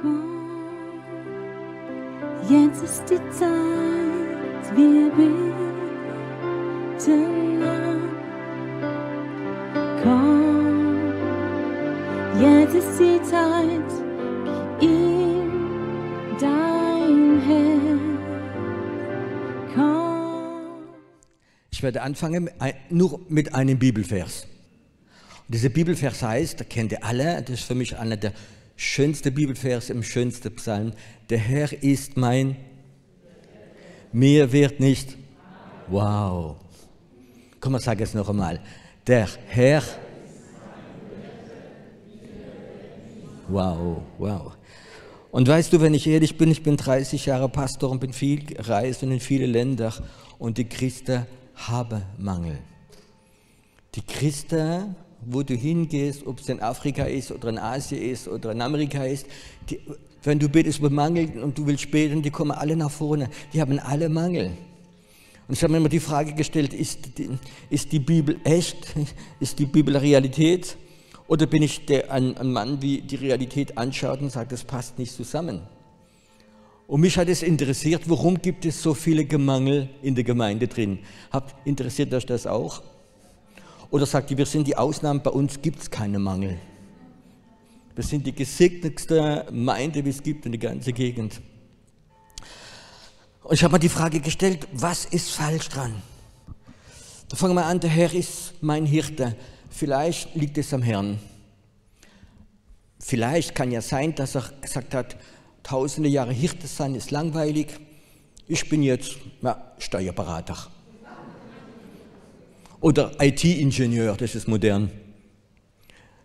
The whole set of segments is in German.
Komm, jetzt ist die Zeit, wir beten an. Komm, jetzt ist die Zeit, gib ihm dein Herz. Komm. Ich werde anfangen nur mit einem Bibelvers. Dieser Bibelvers heißt, da kennt ihr alle, das ist für mich einer der schönsten Bibelvers im schönsten Psalm. Der Herr ist mein, mir wird nicht. Wow. Komm, mal sag es noch einmal. Der Herr. Wow, wow. Und weißt du, wenn ich ehrlich bin, ich bin 30 Jahre Pastor und bin viel gereist und in viele Länder und die Christen haben Mangel. Die Christen, wo du hingehst, ob es in Afrika ist oder in Asien ist oder in Amerika ist, die, wenn du betest über Mangel und du willst beten, die kommen alle nach vorne. Die haben alle Mangel. Und ich habe mir immer die Frage gestellt, ist die, ist die Bibel echt? Ist die Bibel Realität? Oder bin ich der, ein, ein Mann, wie die Realität anschaut und sagt, das passt nicht zusammen? Und mich hat es interessiert, warum gibt es so viele Gemangel in der Gemeinde drin? Habt, interessiert euch das auch? Oder sagt ihr, wir sind die Ausnahmen, bei uns gibt es keine Mangel. Wir sind die gesegnetste Gemeinde, wie es gibt in der ganzen Gegend. Und ich habe mir die Frage gestellt, was ist falsch dran? Da fangen wir an, der Herr ist mein Hirte. Vielleicht liegt es am Herrn. Vielleicht kann ja sein, dass er gesagt hat, tausende Jahre Hirte sein ist langweilig. Ich bin jetzt ja, Steuerberater. Oder IT-Ingenieur, das ist modern.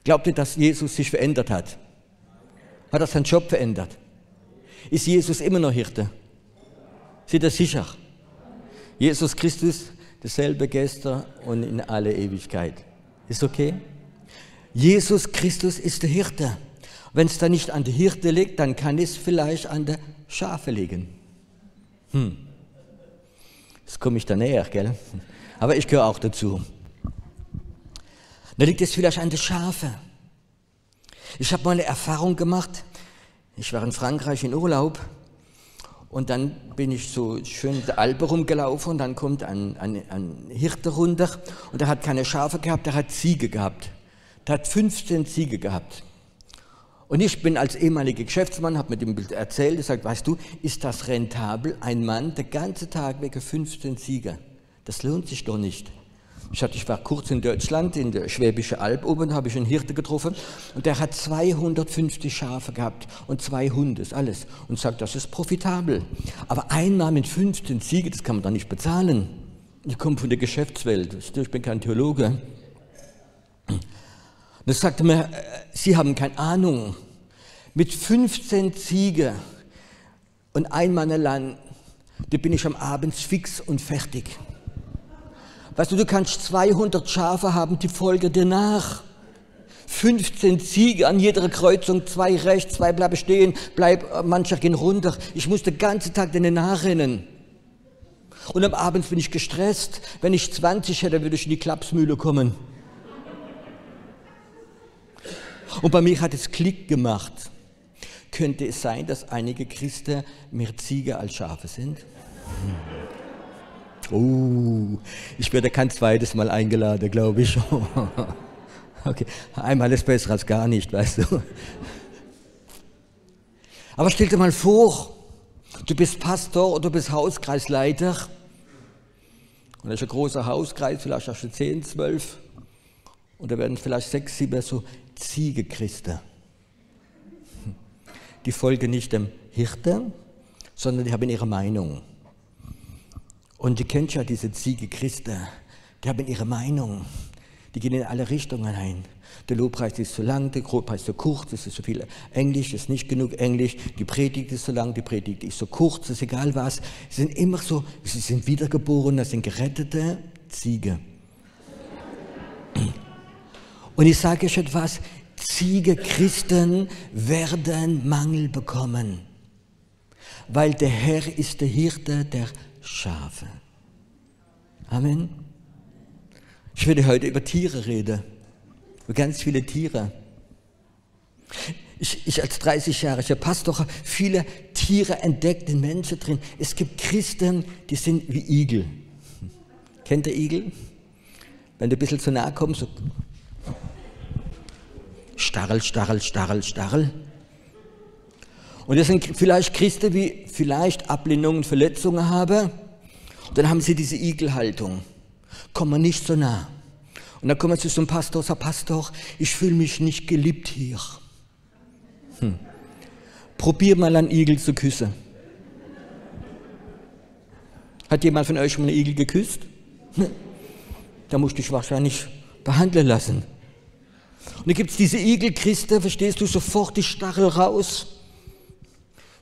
Glaubt ihr, dass Jesus sich verändert hat? Hat er seinen Job verändert? Ist Jesus immer noch Hirte? Seid ihr sicher? Jesus Christus, dasselbe gestern und in alle Ewigkeit. Ist okay? Jesus Christus ist der Hirte. Wenn es da nicht an der Hirte liegt, dann kann es vielleicht an der Schafe liegen. Hm. Jetzt komme ich da näher, gell? Aber ich gehöre auch dazu. Da liegt es vielleicht an der Schafe. Ich habe mal eine Erfahrung gemacht. Ich war in Frankreich in Urlaub und dann bin ich so schön in der Alpe rumgelaufen und dann kommt ein, ein, ein Hirte runter und der hat keine Schafe gehabt, der hat Ziege gehabt. Der hat 15 Ziege gehabt. Und ich bin als ehemaliger Geschäftsmann, habe mit dem Bild erzählt, gesagt, weißt du, ist das rentabel, ein Mann der ganze Tag wegen 15 Ziege? Das lohnt sich doch nicht. Ich, hatte, ich war kurz in Deutschland, in der Schwäbische Alb oben, habe ich einen Hirte getroffen und der hat 250 Schafe gehabt und zwei Hunde, alles. Und sagt, das ist profitabel. Aber einmal mit 15 Ziege, das kann man doch nicht bezahlen. Ich komme von der Geschäftswelt, ich bin kein Theologe. Und er sagte mir, äh, Sie haben keine Ahnung, mit 15 Ziege und einmal Land, da bin ich am Abend fix und fertig. Weißt du, du kannst 200 Schafe haben, die folgen dir nach. 15 Ziege an jeder Kreuzung, zwei rechts, zwei bleiben stehen, bleib, mancher gehen runter. Ich muss den ganzen Tag denen nachrennen. Und am Abend bin ich gestresst. Wenn ich 20 hätte, würde ich in die Klapsmühle kommen. Und bei mir hat es Klick gemacht. Könnte es sein, dass einige Christen mehr Ziege als Schafe sind? Oh, ich werde kein zweites Mal eingeladen, glaube ich. Okay, einmal ist besser als gar nicht, weißt du. Aber stell dir mal vor, du bist Pastor oder du bist Hauskreisleiter. Und das ist ein großer Hauskreis, vielleicht hast du 10, 12. Und da werden vielleicht sechs, sieben so Ziegechristen. Die folgen nicht dem Hirten, sondern die haben ihre Meinung. Und ihr kennt ja diese Ziegechristen, die haben ihre Meinung. Die gehen in alle Richtungen ein. Der Lobpreis ist zu lang, der Lobpreis zu kurz, es ist zu viel Englisch, es ist nicht genug Englisch, die Predigt ist zu lang, die Predigt ist zu kurz, es ist egal was. Sie sind immer so, sie sind wiedergeboren, das sind gerettete Ziege. Und ich sage euch etwas, Ziege Christen werden Mangel bekommen, weil der Herr ist der Hirte der Schafe. Amen. Ich werde heute über Tiere reden, über ganz viele Tiere. Ich, ich als 30-jähriger Pastor viele Tiere entdeckt, in Menschen drin. Es gibt Christen, die sind wie Igel. Kennt ihr Igel? Wenn du ein bisschen zu nahe kommst, so starrel, starrel, starrel, starrel. Und das sind vielleicht Christen, die vielleicht Ablehnungen, Verletzungen haben. Und dann haben sie diese Igelhaltung. Kommen nicht so nah. Und dann kommen sie zum Pastor, sagt Pastor, ich fühle mich nicht geliebt hier. Hm. Probier mal einen Igel zu küssen. Hat jemand von euch schon einen Igel geküsst? Hm. Da musst du dich wahrscheinlich behandeln lassen. Und dann gibt es diese Igelchristen, verstehst du, sofort die Stachel raus.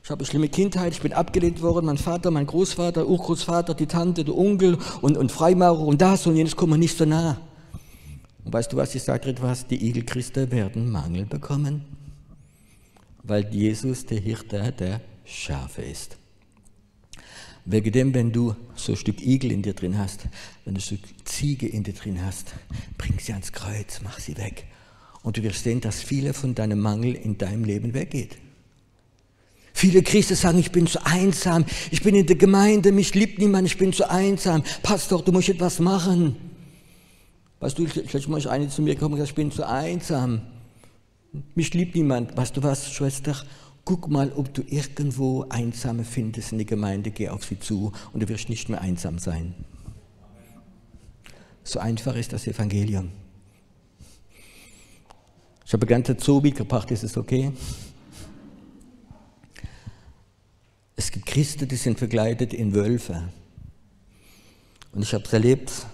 Ich habe eine schlimme Kindheit, ich bin abgelehnt worden, mein Vater, mein Großvater, Urgroßvater, die Tante, der Onkel und, und Freimaurer und das und jenes kommen nicht so nah. Und weißt du was, ich sage etwas, die Igelchristen werden Mangel bekommen, weil Jesus der Hirte der Schafe ist. Wegen dem, wenn du so ein Stück Igel in dir drin hast, wenn du ein Stück Ziege in dir drin hast, bring sie ans Kreuz, mach sie weg. Und du wirst sehen, dass viele von deinem Mangel in deinem Leben weggeht. Viele Christen sagen, ich bin zu einsam, ich bin in der Gemeinde, mich liebt niemand, ich bin zu einsam. Pastor, du musst etwas machen. Weißt du, vielleicht muss eine zu mir kommen und sagen, ich bin zu einsam. Mich liebt niemand. Weißt du was, Schwester? Guck mal, ob du irgendwo Einsame findest in der Gemeinde, geh auf sie zu und du wirst nicht mehr einsam sein. So einfach ist das Evangelium. Ich habe ein ganzes Zoo mitgebracht, ist es okay? Es gibt Christen, die sind verkleidet in Wölfe. Und ich habe es erlebt,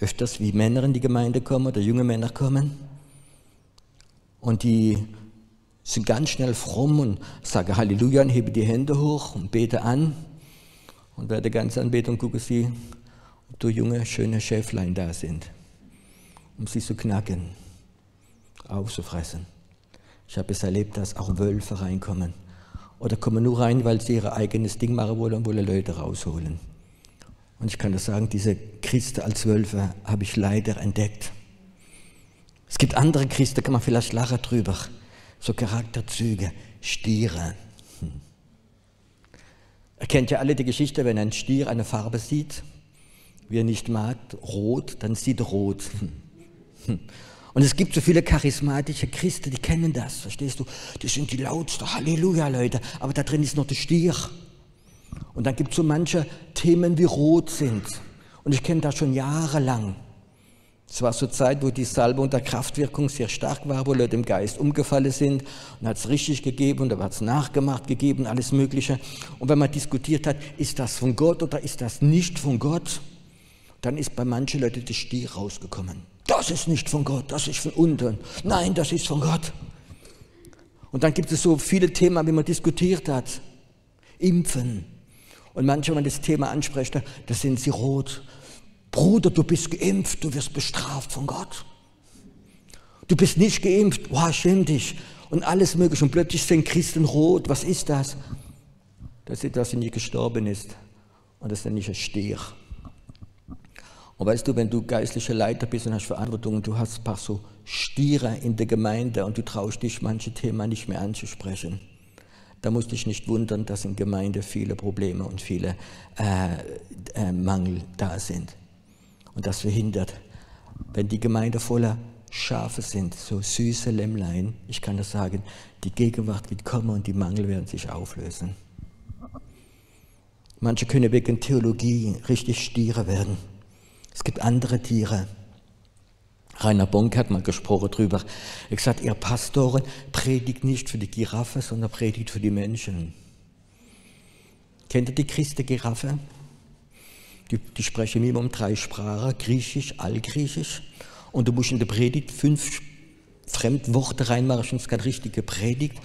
öfters wie Männer in die Gemeinde kommen oder junge Männer kommen. Und die sind ganz schnell fromm und sagen Halleluja und heben die Hände hoch und bete an. Und bei der ganzen Anbetung gucken sie, ob du junge, schöne Schäflein da sind, um sie zu knacken, aufzufressen. Ich habe es erlebt, dass auch Wölfe reinkommen oder kommen nur rein, weil sie ihr eigenes Ding machen wollen und wollen Leute rausholen. Und ich kann das sagen, diese Christen als Wölfe habe ich leider entdeckt. Es gibt andere Christen, da kann man vielleicht lachen drüber. So Charakterzüge, Stiere. Hm. Ihr kennt ja alle die Geschichte, wenn ein Stier eine Farbe sieht, wie er nicht mag, rot, dann sieht er rot. Hm. Hm. Und es gibt so viele charismatische Christen, die kennen das, verstehst du? Die sind die lautsten Halleluja-Leute, aber da drin ist noch der Stier. Und dann gibt es so manche Themen, wie rot sind. Und ich kenne das schon jahrelang. Es war so Zeit, wo die Salbe unter Kraftwirkung sehr stark war, wo Leute im Geist umgefallen sind und hat es richtig gegeben und hat es nachgemacht gegeben, alles Mögliche. Und wenn man diskutiert hat, ist das von Gott oder ist das nicht von Gott, dann ist bei manchen Leuten der Stier rausgekommen. Das ist nicht von Gott, das ist von unten. Nein, das ist von Gott. Und dann gibt es so viele Themen, wie man diskutiert hat. Impfen. Und manchmal, wenn man das Thema anspricht, da sind sie rot. Bruder, du bist geimpft, du wirst bestraft von Gott. Du bist nicht geimpft, wow, schäm dich. Und alles mögliche. Und plötzlich sind Christen rot. Was ist das? Das ist, dass sie nie gestorben ist. Und das ist nicht ein Stier. Und weißt du, wenn du geistlicher Leiter bist und hast Verantwortung und du hast ein paar so Stiere in der Gemeinde und du traust dich, manche Themen nicht mehr anzusprechen, da musst du dich nicht wundern, dass in Gemeinde viele Probleme und viele äh, äh, Mangel da sind. Und das verhindert, wenn die Gemeinde voller Schafe sind, so süße Lämmlein, ich kann das sagen, die Gegenwart wird kommen und die Mangel werden sich auflösen. Manche können wegen Theologie richtig Stiere werden. Es gibt andere Tiere. Rainer Bonk hat mal gesprochen drüber. Er gesagt, ihr Pastoren predigt nicht für die Giraffe, sondern predigt für die Menschen. Kennt ihr die Christe Giraffe? Die, die sprechen immer um drei Sprachen, Griechisch, Altgriechisch. Und du musst in der Predigt fünf Fremdworte reinmachen, sonst keine richtige Predigt.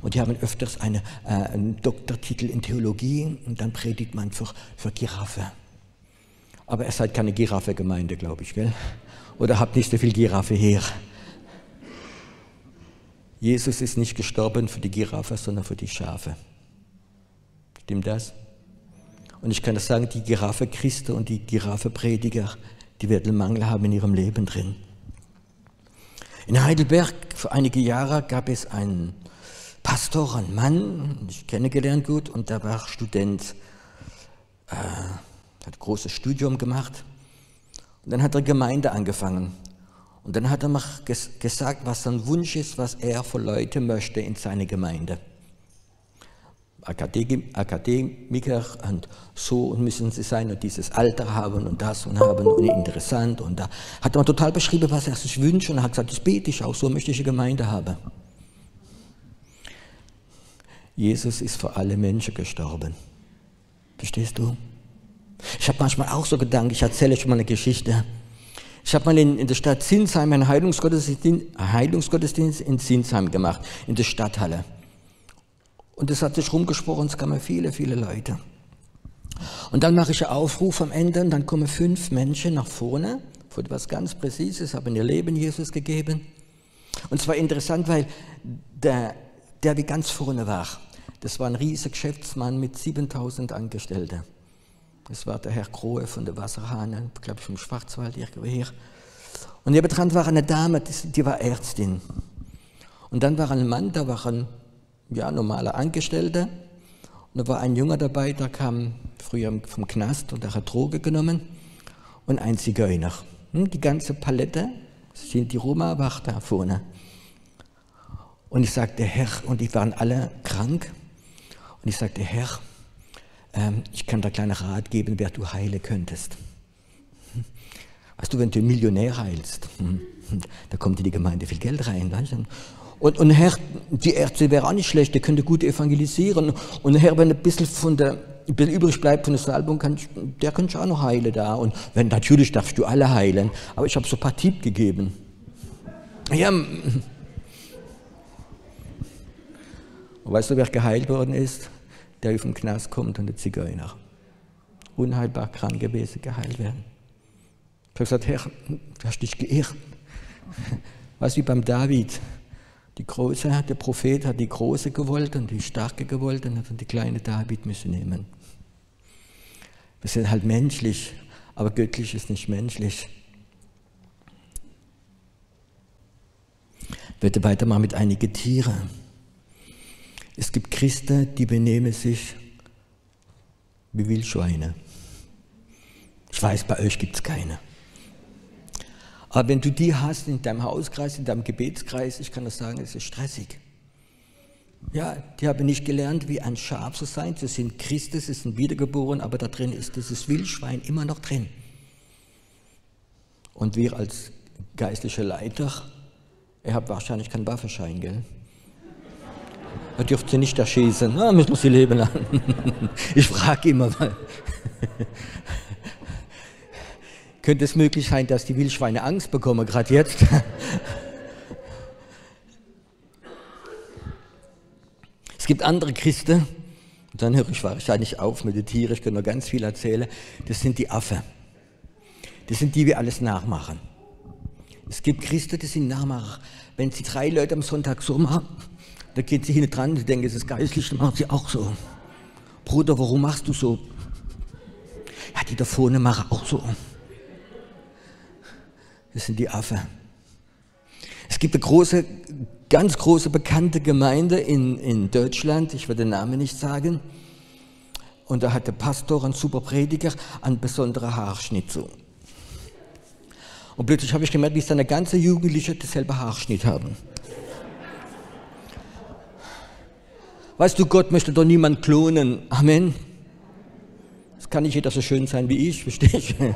Und die haben öfters eine, äh, einen Doktortitel in Theologie und dann predigt man für, für Giraffe. Aber ihr seid keine Giraffe-Gemeinde, glaube ich, gell? Oder habt nicht so viel Giraffe hier. Jesus ist nicht gestorben für die Giraffe, sondern für die Schafe. Stimmt das? Und ich kann das sagen, die Giraffe-Christen und die Giraffe-Prediger, die werden Mangel haben in ihrem Leben drin. In Heidelberg vor einige Jahre gab es einen Pastor, einen Mann, ich kennengelernt gut, und der war Student, äh, hat ein großes Studium gemacht. Und dann hat er Gemeinde angefangen. Und dann hat er mir gesagt, was sein Wunsch ist, was er für Leute möchte in seine Gemeinde. Akademiker und so müssen sie sein und dieses Alter haben und das und haben und interessant und da hat er total beschrieben, was er sich wünscht und hat gesagt, das bete ich auch, so möchte ich eine Gemeinde haben. Jesus ist für alle Menschen gestorben. Verstehst du? Ich habe manchmal auch so Gedanken, ich erzähle euch mal eine Geschichte. Ich habe mal in, in, der Stadt Zinsheim einen Heilungsgottesdienst, Heilungsgottesdienst in Zinsheim gemacht, in der Stadthalle. Und es hat sich rumgesprochen, es kamen viele, viele Leute. Und dann mache ich einen Aufruf am Ende und dann kommen fünf Menschen nach vorne, für etwas ganz Präzises, haben ihr Leben Jesus gegeben. Und es war interessant, weil der, der wie ganz vorne war, das war ein riesiger Geschäftsmann mit 7000 Angestellten. Das war der Herr Krohe von der Wasserhahn, glaube ich, vom Schwarzwald irgendwo hier. Und nebendran war eine Dame, die war Ärztin. Und dann war ein Mann, da war ein ja, normaler Angestellter. Und da war ein Junge dabei, der kam früher vom Knast und der hat Droge genommen. Und ein Zigeuner. Hm, die ganze Palette sind die Roma, war da vorne. Und ich sagte, Herr, und die waren alle krank. Und ich sagte, Herr, ich kann dir einen kleinen Rat geben, wer du heilen könntest. Hm, weißt du, wenn du einen Millionär heilst, hm, da kommt in die Gemeinde viel Geld rein. Weißt du? Und, und Herr, die Ärzte wäre auch nicht schlecht, der könnte gut evangelisieren. Und Herr, wenn ein bisschen von der, ein bisschen übrig bleibt von der Salbung, kann, der könnte auch noch heilen da. Und wenn, natürlich darfst du alle heilen. Aber ich habe so ein paar Tipps gegeben. Ja, und weißt du, wer geheilt worden ist? Der auf den Knast kommt und der Zigeuner. Unheilbar krank gewesen, geheilt werden. Ich habe gesagt, Herr, du hast dich geirrt. Du, wie beim David, die große, der Prophet hat die große gewollt und die starke gewollt und hat die kleine David müssen nehmen. Wir sind halt menschlich, aber göttlich ist nicht menschlich. Ich werde weitermachen mit einigen Tieren. Es gibt Christen, die benehmen sich wie Wildschweine. Ich weiß, bei euch gibt es keine. Aber wenn du die hast in deinem Hauskreis, in deinem Gebetskreis, ich kann das sagen, es ist stressig. Ja, die haben nicht gelernt, wie ein Schaf zu sein. Sie sind Christus, sie sind wiedergeboren, aber da drin ist dieses Wildschwein immer noch drin. Und wir als geistliche Leiter, ihr habt wahrscheinlich keinen Waffenschein, gell? Da dürft ihr nicht erschießen, da müssen wir sie leben lassen. Ich frage immer mal. Könnte es möglich sein, dass die Wildschweine Angst bekommen, gerade jetzt? es gibt andere Christen, dann höre ich wahrscheinlich auf mit den Tieren, ich könnte noch ganz viel erzählen, das sind die Affen. Das sind die, die alles nachmachen. Es gibt Christen, die sind Nachmacher. Wenn sie drei Leute am Sonntag so machen, dann gehen sie hinten dran und denken, es ist geistlich, dann machen sie auch so. Bruder, warum machst du so? Ja, die da vorne machen auch so. Das sind die Affen. Es gibt eine große, ganz große bekannte Gemeinde in, in Deutschland, ich werde den Namen nicht sagen. Und da hat der Pastor, ein super Prediger, einen besonderen Haarschnitt so. Und plötzlich habe ich gemerkt, wie seine ganze Jugendliche dasselbe Haarschnitt haben. Weißt du, Gott möchte doch niemand klonen. Amen. Es kann nicht jeder so schön sein wie ich, verstehe ich?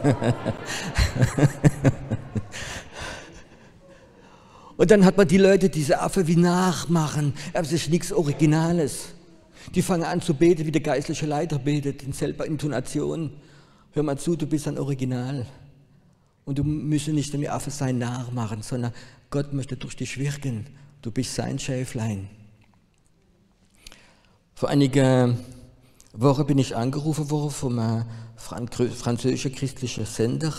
Und dann hat man die Leute, diese Affe wie nachmachen, es ist nichts Originales. Die fangen an zu beten, wie der geistliche Leiter betet, in selber Intonation. Hör mal zu, du bist ein Original. Und du musst nicht dem Affe sein nachmachen, sondern Gott möchte durch dich wirken. Du bist sein Schäflein. Vor einigen Wochen bin ich angerufen worden vom äh, französischen christlichen Sender.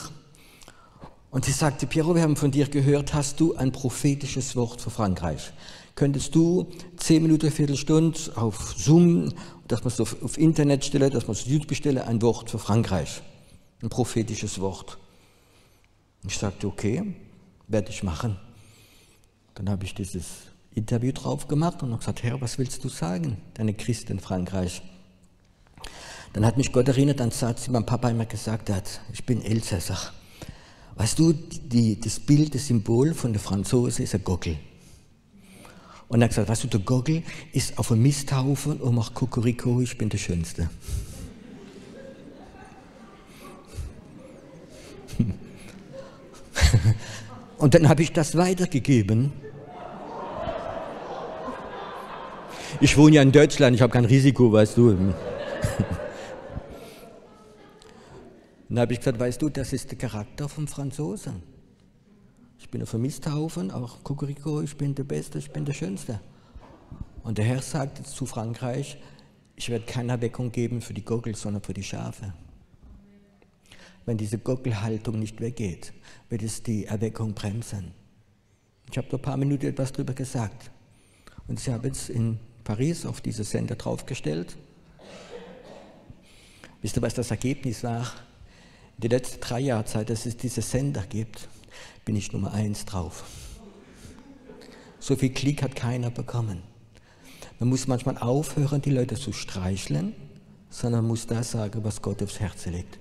Und sie sagte, Piero, wir haben von dir gehört, hast du ein prophetisches Wort für Frankreich? Könntest du zehn Minuten, Viertelstunde auf Zoom, dass man es auf, auf Internet stelle, dass man es auf YouTube stelle, ein Wort für Frankreich? Ein prophetisches Wort. Und ich sagte, okay, werde ich machen. Dann habe ich dieses Interview drauf gemacht und habe gesagt, Herr, was willst du sagen, deine Christ in Frankreich? Dann hat mich Gott erinnert an Satz, den mein Papa immer gesagt hat, ich bin Elsässer. Weißt du, die, das Bild, das Symbol von der Franzose ist ein Gockel. Und er hat gesagt, weißt du, der Gockel ist auf einem Misthaufen und macht Kukuriko, ich bin der Schönste. Und dann habe ich das weitergegeben. Ich wohne ja in Deutschland, ich habe kein Risiko, weißt du. Dann habe ich gesagt, weißt du, das ist der Charakter vom Franzosen. Ich bin ein Vermisthaufen, auch Kukuriko, ich bin der Beste, ich bin der Schönste. Und der Herr sagt jetzt zu Frankreich, ich werde keine Erweckung geben für die Gockel, sondern für die Schafe. Wenn diese Gockelhaltung nicht weggeht, wird es die Erweckung bremsen. Ich habe vor ein paar Minuten etwas darüber gesagt. Und ich habe jetzt in Paris auf diese Sender draufgestellt. Wisst ihr, was das Ergebnis war? die letzten drei Jahre Zeit, dass es diese Sender gibt, bin ich Nummer eins drauf. So viel Klick hat keiner bekommen. Man muss manchmal aufhören, die Leute zu streicheln, sondern muss das sagen, was Gott aufs Herz legt.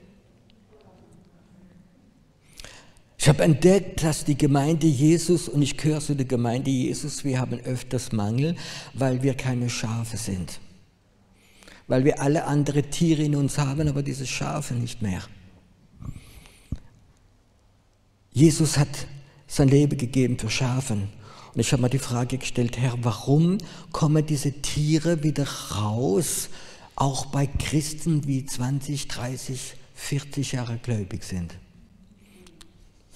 Ich habe entdeckt, dass die Gemeinde Jesus, und ich gehöre zu der Gemeinde Jesus, wir haben öfters Mangel, weil wir keine Schafe sind. Weil wir alle andere Tiere in uns haben, aber diese Schafe nicht mehr. Jesus hat sein Leben gegeben für Schafen. Und ich habe mir die Frage gestellt, Herr, warum kommen diese Tiere wieder raus, auch bei Christen, die 20, 30, 40 Jahre gläubig sind?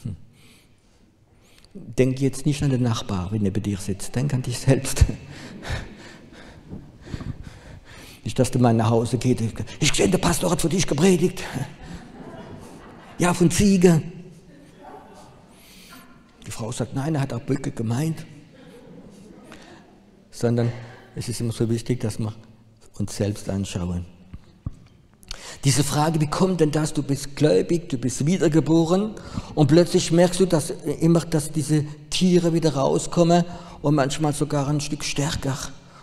Hm. Denk jetzt nicht an den Nachbar, wenn er bei dir sitzt, denk an dich selbst. Nicht, dass du mal nach Hause gehst, ich sehe, der Pastor hat für dich gepredigt. Ja, von Ziege. Die Frau sagt, nein, er hat auch Böcke gemeint. Sondern es ist immer so wichtig, dass wir uns selbst anschauen. Diese Frage, wie kommt denn das? Du bist gläubig, du bist wiedergeboren und plötzlich merkst du, dass immer, dass diese Tiere wieder rauskommen und manchmal sogar ein Stück stärker.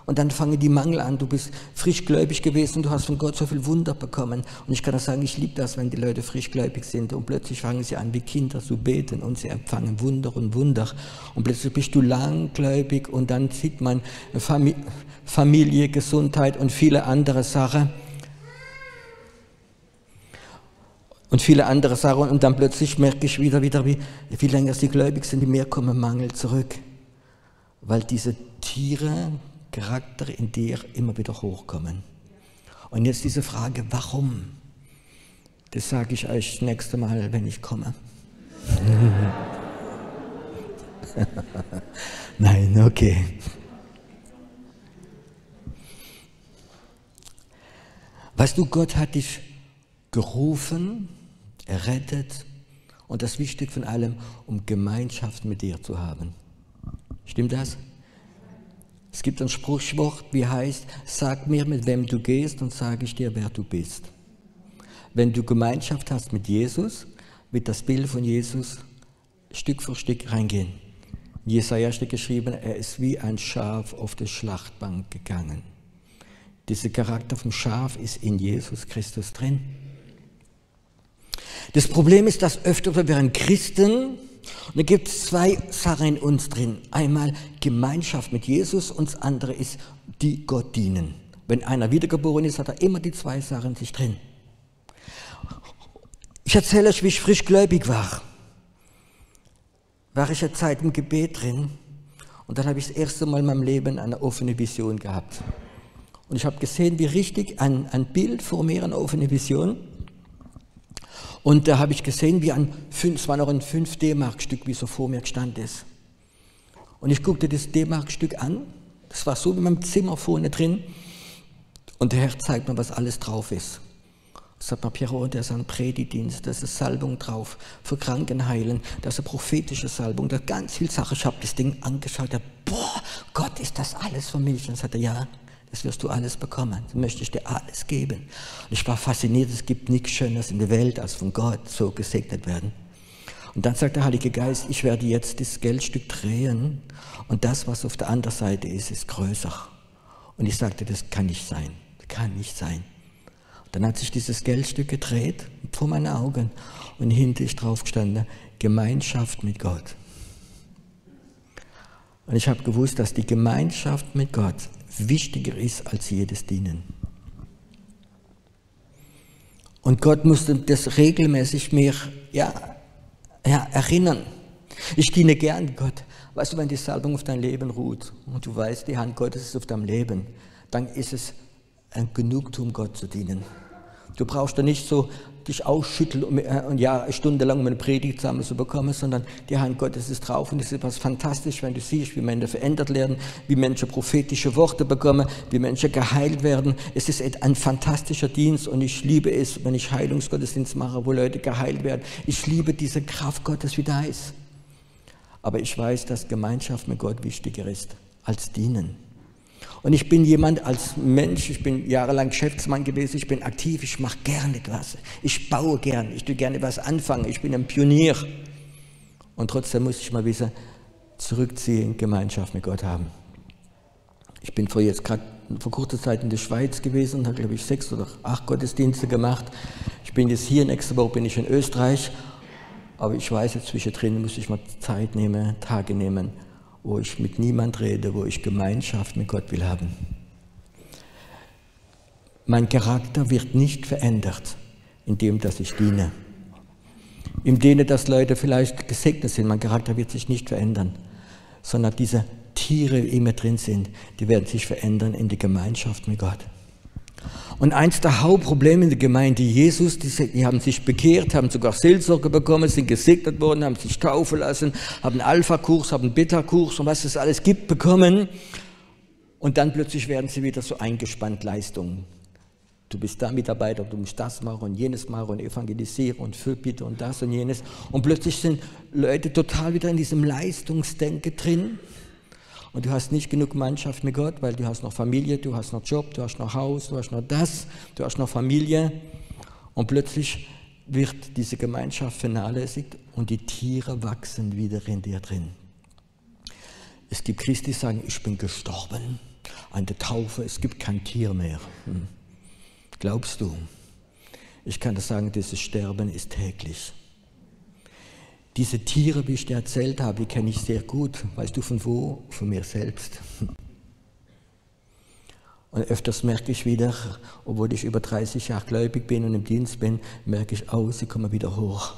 Und dann fangen die Mangel an. Du bist frischgläubig gewesen, du hast von Gott so viel Wunder bekommen. Und ich kann das sagen, ich liebe das, wenn die Leute frischgläubig sind und plötzlich fangen sie an, wie Kinder zu beten und sie empfangen Wunder und Wunder. Und plötzlich bist du langgläubig und dann sieht man Familie, Gesundheit und viele andere Sachen. Und viele andere Sachen. Und dann plötzlich merke ich wieder, wieder wie, wie länger sie gläubig sind, je mehr kommen Mangel zurück. Weil diese Tiere, Charakter in dir immer wieder hochkommen. Und jetzt diese Frage, warum? Das sage ich euch das nächste Mal, wenn ich komme. Nein, okay. Weißt du, Gott hat dich gerufen, errettet und das wichtig von allem, um Gemeinschaft mit dir zu haben. Stimmt das? Es gibt ein Spruchwort, wie heißt, sag mir, mit wem du gehst und sage ich dir, wer du bist. Wenn du Gemeinschaft hast mit Jesus, wird das Bild von Jesus Stück für Stück reingehen. Jesaja steht geschrieben, er ist wie ein Schaf auf der Schlachtbank gegangen. Dieser Charakter vom Schaf ist in Jesus Christus drin. Das Problem ist, dass öfter wir werden Christen, und da gibt es zwei Sachen in uns drin. Einmal Gemeinschaft mit Jesus und das andere ist, die Gott dienen. Wenn einer wiedergeboren ist, hat er immer die zwei Sachen sich drin. Ich erzähle euch, wie ich frisch gläubig war. War ich eine Zeit im Gebet drin und dann habe ich das erste Mal in meinem Leben eine offene Vision gehabt. Und ich habe gesehen, wie richtig ein, ein Bild vor mir, eine offene Vision, und da habe ich gesehen, wie ein, es war noch ein 5 D-Mark-Stück, wie so vor mir gestanden ist. Und ich guckte das D-Mark-Stück an. Das war so wie meinem Zimmer vorne drin. Und der Herr zeigt mir, was alles drauf ist. Sagt mir, Piero, da ist ein Predidienst, da ist eine Salbung drauf für Krankenheilen, da ist eine prophetische Salbung, da ist ganz viel Sache. Ich habe das Ding angeschaut, da, boah, Gott, ist das alles für mich? Und sagte, ja, das wirst du alles bekommen. Das möchte ich dir alles geben. Und ich war fasziniert, es gibt nichts Schöneres in der Welt, als von Gott so gesegnet werden. Und dann sagt der Heilige Geist, ich werde jetzt das Geldstück drehen und das, was auf der anderen Seite ist, ist größer. Und ich sagte, das kann nicht sein, das kann nicht sein. Und dann hat sich dieses Geldstück gedreht vor meinen Augen und hinter ist drauf gestanden, Gemeinschaft mit Gott. Und ich habe gewusst, dass die Gemeinschaft mit Gott wichtiger ist als jedes Dienen. Und Gott musste das regelmäßig mir ja, ja, erinnern. Ich diene gern Gott. Weißt du, wenn die Salbung auf dein Leben ruht und du weißt, die Hand Gottes ist auf deinem Leben, dann ist es ein Genugtuung, Gott zu dienen. Du brauchst da nicht so dich ausschütteln und, äh, ja, stundenlang um eine Predigt zusammen zu bekommen, sondern die Hand Gottes ist drauf und es ist etwas fantastisch, wenn du siehst, wie Menschen verändert werden, wie Menschen prophetische Worte bekommen, wie Menschen geheilt werden. Es ist ein fantastischer Dienst und ich liebe es, wenn ich Heilungsgottesdienst mache, wo Leute geheilt werden. Ich liebe diese Kraft Gottes, wie da ist. Aber ich weiß, dass Gemeinschaft mit Gott wichtiger ist als Dienen. Und ich bin jemand als Mensch, ich bin jahrelang Geschäftsmann gewesen, ich bin aktiv, ich mache gerne etwas. Ich baue gerne, ich tue gerne etwas anfangen, ich bin ein Pionier. Und trotzdem muss ich mal wieder zurückziehen, Gemeinschaft mit Gott haben. Ich bin vor jetzt gerade vor kurzer Zeit in der Schweiz gewesen und habe, glaube ich, sechs oder acht Gottesdienste gemacht. Ich bin jetzt hier, nächste Woche bin ich in Österreich. Aber ich weiß jetzt zwischendrin, muss ich mal Zeit nehmen, Tage nehmen wo ich mit niemand rede, wo ich Gemeinschaft mit Gott will haben. Mein Charakter wird nicht verändert, indem dass ich diene. Dehne, dass Leute vielleicht gesegnet sind, mein Charakter wird sich nicht verändern, sondern diese Tiere, die immer drin sind, die werden sich verändern in die Gemeinschaft mit Gott. Und eins der Hauptprobleme in der Gemeinde Jesus, die, haben sich bekehrt, haben sogar Seelsorge bekommen, sind gesegnet worden, haben sich taufen lassen, haben Alpha-Kurs, haben Beta-Kurs und was es alles gibt bekommen. Und dann plötzlich werden sie wieder so eingespannt Leistungen. Du bist da Mitarbeiter, du musst das machen und jenes machen und evangelisieren und Fürbitte und das und jenes. Und plötzlich sind Leute total wieder in diesem Leistungsdenken drin. Und du hast nicht genug Mannschaft mit Gott, weil du hast noch Familie, du hast noch Job, du hast noch Haus, du hast noch das, du hast noch Familie. Und plötzlich wird diese Gemeinschaft vernachlässigt und die Tiere wachsen wieder in dir drin. Es gibt Christen, die sagen, ich bin gestorben an der Taufe, es gibt kein Tier mehr. Hm. Glaubst du? Ich kann dir sagen, dieses Sterben ist täglich. Diese Tiere, wie ich dir erzählt habe, die kenne ich sehr gut. Weißt du von wo? Von mir selbst. Und öfters merke ich wieder, obwohl ich über 30 Jahre gläubig bin und im Dienst bin, merke ich, oh, sie kommen wieder hoch.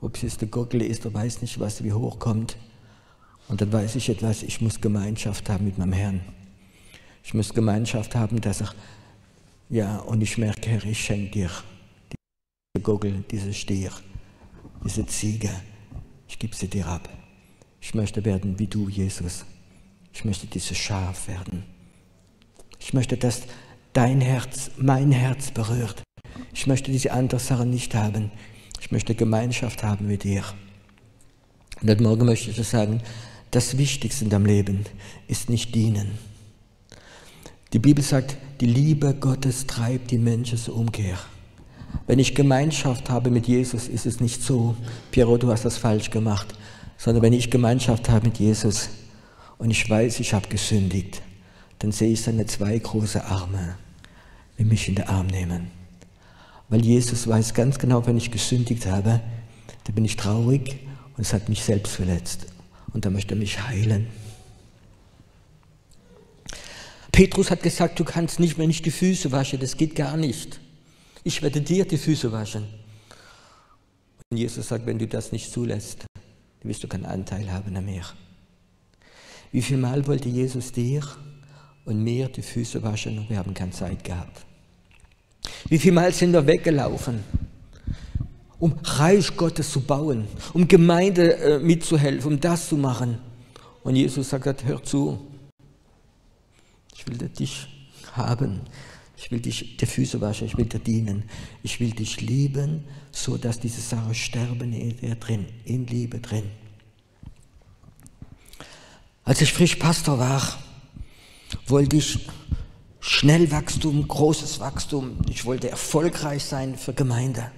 Ob es jetzt der Gockel ist, oder weiß nicht, was wie hochkommt. Und dann weiß ich etwas, ich muss Gemeinschaft haben mit meinem Herrn. Ich muss Gemeinschaft haben, dass er, ja, und ich merke, Herr, ich schenke dir diese Gockel, diese Stier diese Ziege, ich gebe sie dir ab. Ich möchte werden wie du, Jesus. Ich möchte dieses Schaf werden. Ich möchte, dass dein Herz mein Herz berührt. Ich möchte diese andere Sache nicht haben. Ich möchte Gemeinschaft haben mit dir. Und heute Morgen möchte ich dir sagen, das Wichtigste in deinem Leben ist nicht dienen. Die Bibel sagt, die Liebe Gottes treibt die Menschen zur Umkehr. Wenn ich Gemeinschaft habe mit Jesus, ist es nicht so, Piero, du hast das falsch gemacht, sondern wenn ich Gemeinschaft habe mit Jesus und ich weiß, ich habe gesündigt, dann sehe ich seine zwei große Arme, die mich in den Arm nehmen. Weil Jesus weiß ganz genau, wenn ich gesündigt habe, dann bin ich traurig und es hat mich selbst verletzt. Und da möchte er mich heilen. Petrus hat gesagt, du kannst nicht mehr nicht die Füße waschen, das geht gar nicht ich werde dir die Füße waschen. Und Jesus sagt, wenn du das nicht zulässt, dann wirst du keinen Anteil haben an mir. Wie viel Mal wollte Jesus dir und mir die Füße waschen und wir haben keine Zeit gehabt? Wie viel Mal sind wir weggelaufen, um Reich Gottes zu bauen, um Gemeinde äh, mitzuhelfen, um das zu machen? Und Jesus sagt, hör zu, ich will dich haben. Ich will dich die Füße waschen, ich will dir dienen. Ich will dich lieben, so dass diese Sache sterben in dir drin, in Liebe drin. Als ich frisch Pastor war, wollte ich schnell Wachstum, großes Wachstum. Ich wollte erfolgreich sein für Gemeinde.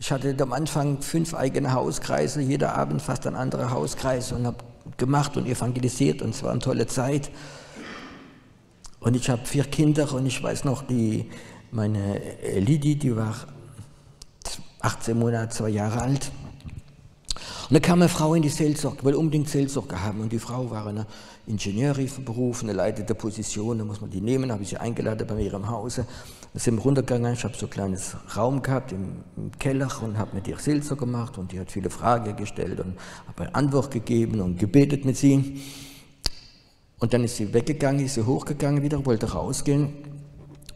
Ich hatte am Anfang fünf eigene Hauskreise, jeder Abend fast ein anderer Hauskreis und habe gemacht und evangelisiert und es war eine tolle Zeit. Und ich habe vier Kinder und ich weiß noch, die, meine Lidi, die war 18 Monate, zwei Jahre alt. Und da kam eine Frau in die Seelsorge, wollte unbedingt Seelsorge haben. Und die Frau war eine Ingenieurin von eine leitende Position, da muss man die nehmen, habe ich sie eingeladen bei mir im Hause. Da sind wir runtergegangen, ich habe so ein kleines Raum gehabt im, im Keller und habe mit ihr Seelsorge gemacht und die hat viele Fragen gestellt und habe eine Antwort gegeben und gebetet mit sie. Und dann ist sie weggegangen, ist sie hochgegangen wieder, wollte rausgehen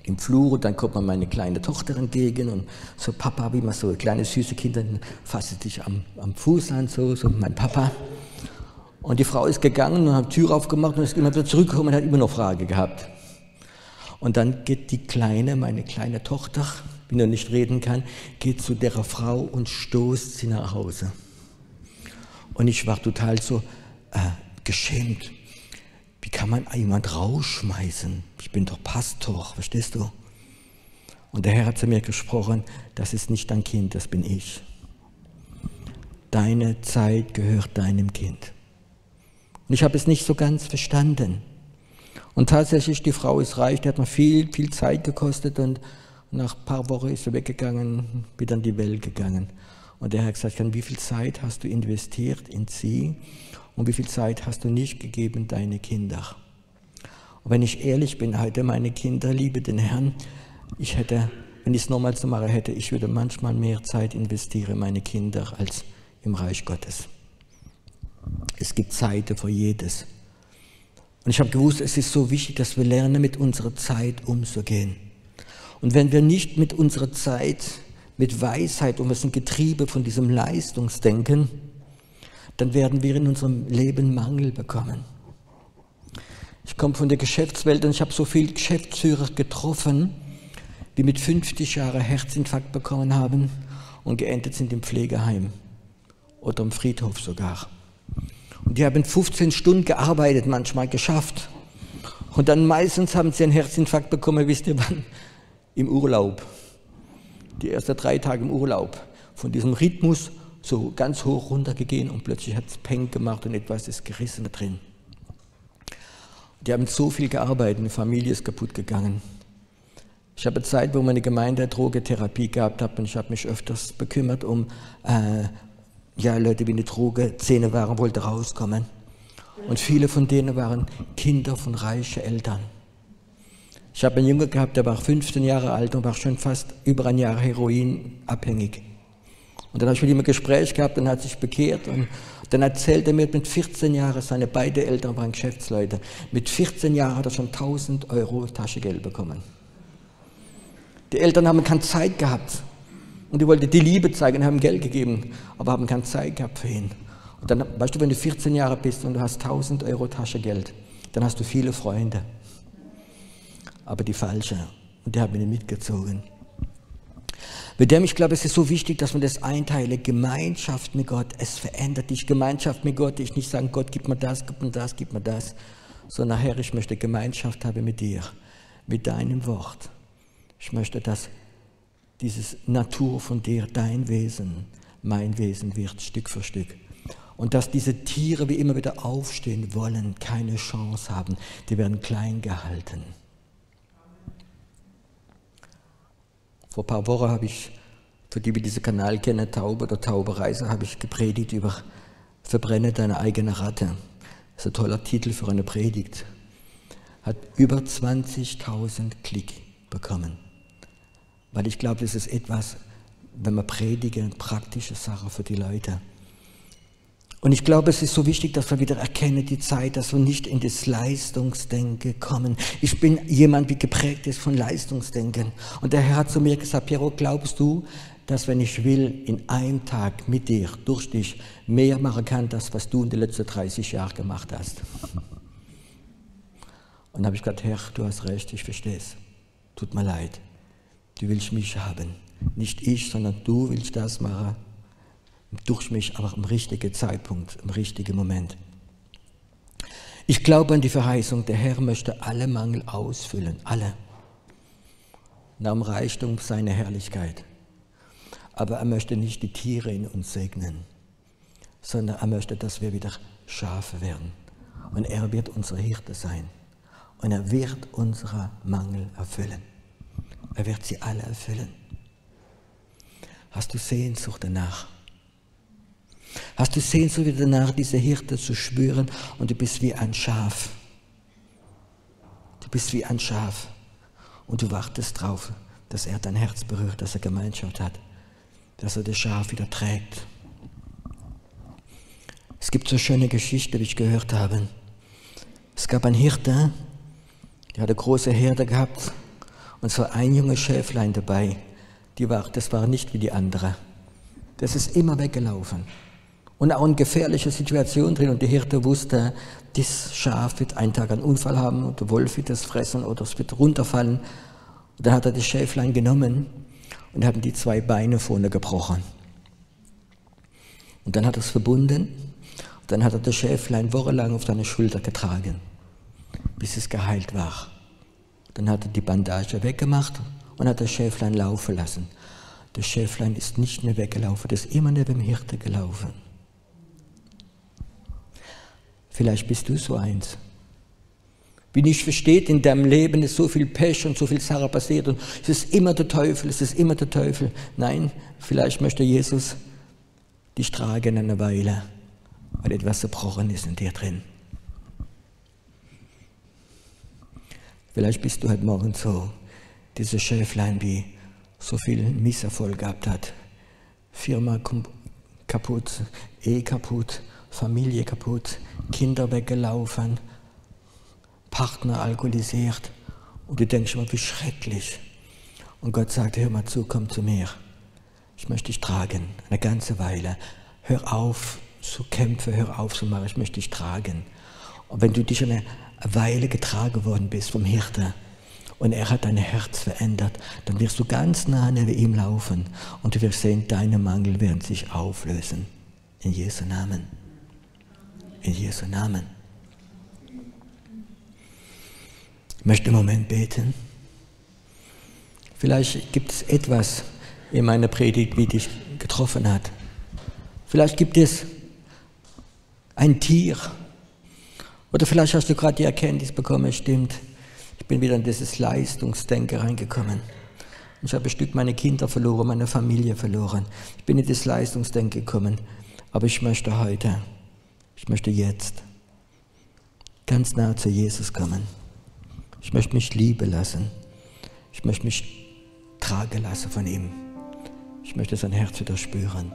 im Flur und dann kommt mir meine kleine Tochter entgegen und so Papa, wie man so kleine süße Kinder fasst dich am, am Fuß an, so, so mein Papa. Und die Frau ist gegangen und hat die Tür aufgemacht und ist immer wieder zurückgekommen und hat immer noch Frage gehabt. Und dann geht die Kleine, meine kleine Tochter, die noch nicht reden kann, geht zu der Frau und stoßt sie nach Hause. Und ich war total so äh, geschämt. Wie kann man jemand rausschmeißen? Ich bin doch Pastor, verstehst du? Und der Herr hat zu mir gesprochen, das ist nicht dein Kind, das bin ich. Deine Zeit gehört deinem Kind. Und ich habe es nicht so ganz verstanden. Und tatsächlich, die Frau ist reich, die hat mir viel, viel Zeit gekostet und nach ein paar Wochen ist sie weggegangen, wieder in die Welt gegangen. Und der Herr hat gesagt, wie viel Zeit hast du investiert in sie und wie viel Zeit hast du nicht gegeben deine Kinder? Und wenn ich ehrlich bin, heute meine Kinder, liebe den Herrn, ich hätte, wenn ich es nochmals so mache hätte, ich würde manchmal mehr Zeit investieren in meine Kinder als im Reich Gottes. Es gibt Zeiten für jedes. Und ich habe gewusst, es ist so wichtig, dass wir lernen, mit unserer Zeit umzugehen. Und wenn wir nicht mit unserer Zeit, mit Weisheit, und wir sind Getriebe von diesem Leistungsdenken, dann werden wir in unserem Leben Mangel bekommen. Ich komme von der Geschäftswelt und ich habe so viele Geschäftsführer getroffen, die mit 50 Jahren Herzinfarkt bekommen haben und geendet sind im Pflegeheim oder im Friedhof sogar. Und die haben 15 Stunden gearbeitet, manchmal geschafft. Und dann meistens haben sie einen Herzinfarkt bekommen, wisst ihr wann? Im Urlaub. Die ersten drei Tage im Urlaub. Von diesem Rhythmus so ganz hoch runtergegangen und plötzlich hat es Peng gemacht und etwas ist gerissen da drin. Die haben so viel gearbeitet, die Familie ist kaputt gegangen. Ich habe eine Zeit, wo meine Gemeinde Drogetherapie gehabt hat und ich habe mich öfters bekümmert um äh, ja, Leute, wie eine Droge, Zähne waren, wollten rauskommen. Und viele von denen waren Kinder von reichen Eltern. Ich habe einen Junge gehabt, der war 15 Jahre alt und war schon fast über ein Jahr Heroin abhängig. Und dann habe ich mit ihm ein Gespräch gehabt und er hat sich bekehrt und dann erzählt er mir, mit 14 Jahren, seine beiden Eltern waren Geschäftsleute, mit 14 Jahren hat er schon 1000 Euro Taschengeld bekommen. Die Eltern haben keine Zeit gehabt, und die wollten die Liebe zeigen, haben Geld gegeben, aber haben keine Zeit gehabt für ihn. Und dann, weißt du, wenn du 14 Jahre bist und du hast 1000 Euro Taschengeld, dann hast du viele Freunde. Aber die falsche. Und die haben ihn mitgezogen. Mit dem, ich glaube, es ist so wichtig, dass man das einteile. Gemeinschaft mit Gott, es verändert dich. Gemeinschaft mit Gott, ich nicht sagen, Gott, gib mir das, gib mir das, gib mir das, sondern Herr, ich möchte Gemeinschaft haben mit dir, mit deinem Wort. Ich möchte, dass dieses Natur von dir, dein Wesen, mein Wesen wird Stück für Stück. Und dass diese Tiere wie immer wieder aufstehen wollen, keine Chance haben, die werden klein gehalten. Vor ein paar Wochen habe ich, für die, die diesen Kanal kennen, Taube oder Taubereise, habe ich gepredigt über Verbrenne deine eigene Ratte. Das ist ein toller Titel für eine Predigt. Hat über 20.000 Klick bekommen. Weil ich glaube, das ist etwas, wenn wir predigen, praktische Sache für die Leute. Und ich glaube, es ist so wichtig, dass wir wieder erkennen die Zeit, dass wir nicht in das Leistungsdenken kommen. Ich bin jemand, wie geprägt ist von Leistungsdenken. Und der Herr hat zu mir gesagt, Piero, glaubst du, dass wenn ich will, in einem Tag mit dir, durch dich, mehr machen kann, das, was du in den letzten 30 Jahren gemacht hast? Und habe ich gesagt, Herr, du hast recht, ich verstehe es. Tut mir leid. Du willst mich haben. Nicht ich, sondern du willst das machen. Durch mich, aber im richtigen Zeitpunkt, im richtigen Moment. Ich glaube an die Verheißung, der Herr möchte alle Mangel ausfüllen, alle. Nach dem Reichtum seiner Herrlichkeit. Aber er möchte nicht die Tiere in uns segnen, sondern er möchte, dass wir wieder Schafe werden. Und er wird unser Hirte sein. Und er wird unsere Mangel erfüllen. Er wird sie alle erfüllen. Hast du Sehnsucht danach? Hast du Sehnsucht danach, diese Hirte zu spüren und du bist wie ein Schaf? Du bist wie ein Schaf und du wartest drauf, dass er dein Herz berührt, dass er Gemeinschaft hat, dass er das Schaf wieder trägt. Es gibt so schöne Geschichte, wie ich gehört habe. Es gab einen Hirte, der hatte große Herde gehabt und es war ein junges Schäflein dabei. Die war, das war nicht wie die andere. Das ist immer weggelaufen. Und auch in gefährliche Situationen drin. Und der Hirte wusste, das Schaf wird einen Tag einen Unfall haben und der Wolf wird es fressen oder es wird runterfallen. Und dann hat er das Schäflein genommen und hat die zwei Beine vorne gebrochen. Und dann hat er es verbunden. Und dann hat er das Schäflein wochenlang auf seine Schulter getragen, bis es geheilt war. Dann hat er die Bandage weggemacht und hat das Schäflein laufen lassen. Das Schäflein ist nicht mehr weggelaufen, das ist immer neben dem Hirte gelaufen. Vielleicht bist du so eins. Wie nicht versteht, in deinem Leben ist so viel Pech und so viel Sache passiert und es ist immer der Teufel, es ist immer der Teufel. Nein, vielleicht möchte Jesus dich tragen eine Weile, weil etwas zerbrochen ist in dir drin. Vielleicht bist du heute Morgen so, dieses Schäflein, wie so viel Misserfolg gehabt hat. Firma kaputt, Ehe kaputt, Familie kaputt, Kinder weggelaufen, Partner alkoholisiert. Und du denkst immer, wie schrecklich. Und Gott sagt, hör mal zu, komm zu mir. Ich möchte dich tragen, eine ganze Weile. Hör auf zu kämpfen, hör auf zu machen, ich möchte dich tragen. Und wenn du dich eine Weile getragen worden bist vom Hirte und er hat dein Herz verändert, dann wirst du ganz nah neben ihm laufen und du wirst sehen, deine Mangel werden sich auflösen. In Jesu Namen. In Jesu Namen. Ich möchte im Moment beten. Vielleicht gibt es etwas in meiner Predigt, wie dich getroffen hat. Vielleicht gibt es ein Tier, oder vielleicht hast du gerade die Erkenntnis bekommen, stimmt, ich bin wieder in dieses Leistungsdenken reingekommen. Ich habe ein Stück meine Kinder verloren, meine Familie verloren. Ich bin in das Leistungsdenken gekommen. Aber ich möchte heute, ich möchte jetzt ganz nah zu Jesus kommen. Ich möchte mich lieben lassen. Ich möchte mich tragen lassen von ihm. Ich möchte sein Herz wieder spüren.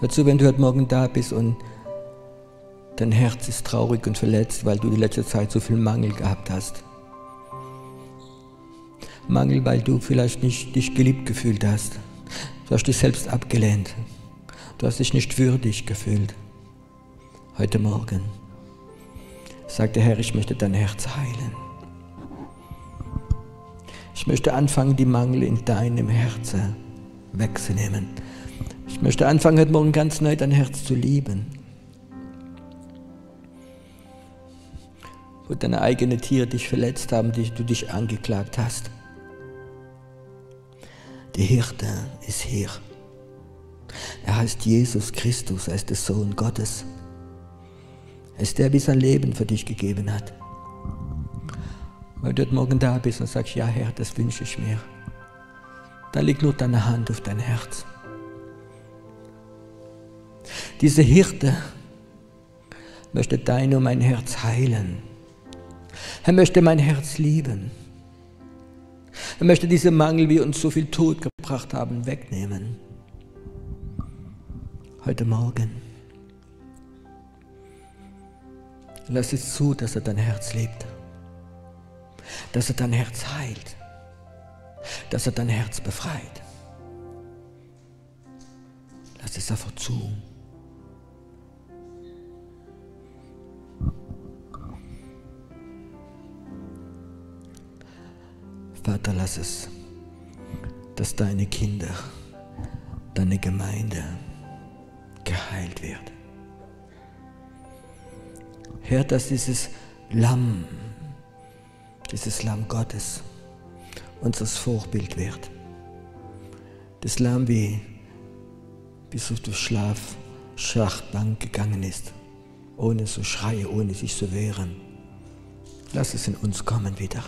Hör zu, wenn du heute Morgen da bist und dein Herz ist traurig und verletzt, weil du die letzte Zeit so viel Mangel gehabt hast. Mangel, weil du vielleicht nicht dich geliebt gefühlt hast. Du hast dich selbst abgelehnt. Du hast dich nicht würdig gefühlt. Heute Morgen sagt der Herr, ich möchte dein Herz heilen. Ich möchte anfangen, die Mangel in deinem Herzen wegzunehmen. Ich möchte anfangen, heute Morgen ganz neu dein Herz zu lieben. Wo deine eigenen Tiere dich verletzt haben, die du dich angeklagt hast. Der Hirte ist hier. Er heißt Jesus Christus, er ist der Sohn Gottes. Er ist der, der sein Leben für dich gegeben hat. Weil du heute Morgen da bist und sagst, ja Herr, das wünsche ich mir. Da liegt nur deine Hand auf dein Herz. Diese Hirte möchte dein und mein Herz heilen. Er möchte mein Herz lieben. Er möchte diese Mangel, wie uns so viel Tod gebracht haben, wegnehmen. Heute Morgen. Lass es zu, dass er dein Herz liebt. Dass er dein Herz heilt. Dass er dein Herz befreit. Lass es einfach zu. Vater, lass es, dass deine Kinder, deine Gemeinde geheilt wird. Herr, dass dieses Lamm, dieses Lamm Gottes unseres Vorbild wird. Das Lamm, wie bis auf die Schlafschachtbank gegangen ist, ohne zu schreien, ohne sich zu wehren. Lass es in uns kommen wieder.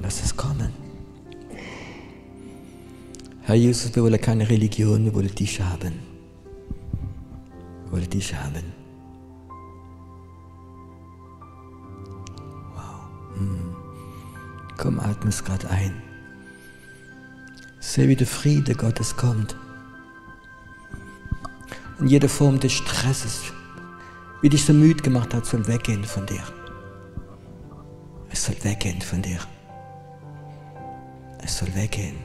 Lass es kommen. Herr Jesus, wir wollen keine Religion, wir wollen dich haben. Wir wollen dich haben. Wow. Hm. Komm, atme es gerade ein. Seh, wie der Friede Gottes kommt. Und jede Form des Stresses, wie dich so müde gemacht hat, soll weggehen von dir. Es soll weggehen von dir. Es soll weggehen.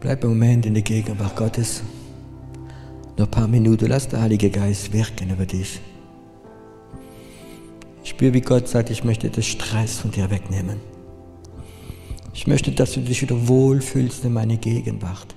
Bleib einen Moment in der Gegenwart Gottes. Noch ein paar Minuten, lass der Heilige Geist wirken über dich. Spür, wie Gott sagt, ich möchte den Stress von dir wegnehmen. Ich möchte, dass du dich wieder wohlfühlst in meine Gegenwart.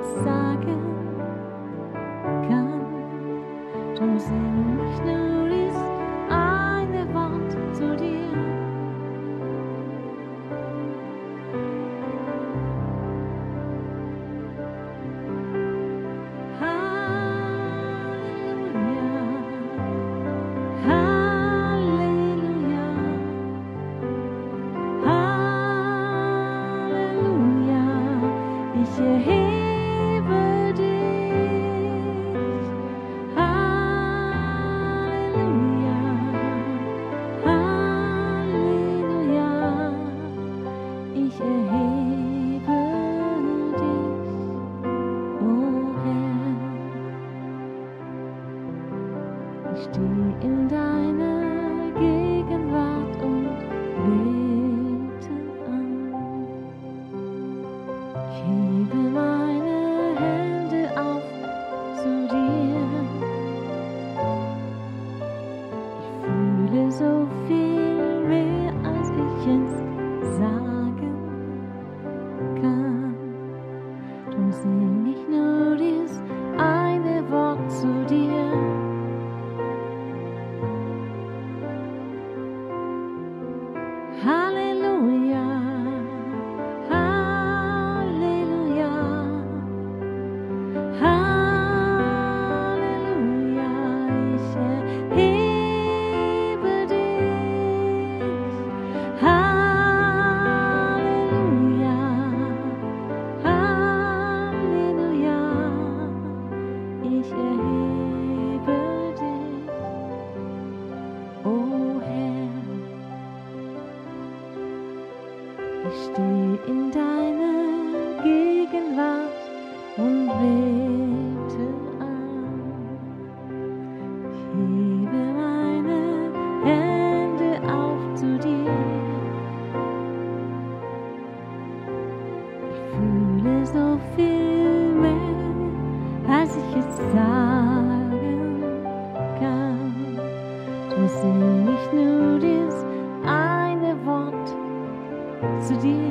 Als zu dir.